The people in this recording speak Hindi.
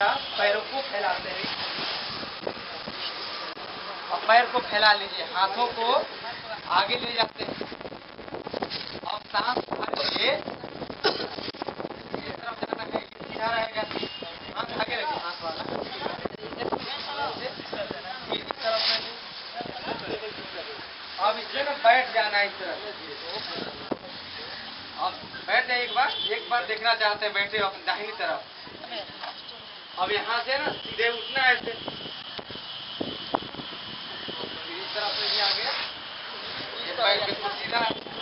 पैरों को फैलाते हैं और पैर को फैला लीजिए, हाथों को आगे ले जाते हैं। और सांस भरिए तरफ़ जाना है आगे इस बैठ जाना इस तरफ़। अब बैठ जाए एक बार एक बार देखना चाहते हैं, बैठे अपनी दाहिनी तरफ़। अब यहाँ से ना सीधे उठना है ऐसे। इस तरफ़ से भी आ गया। तो सीधा है।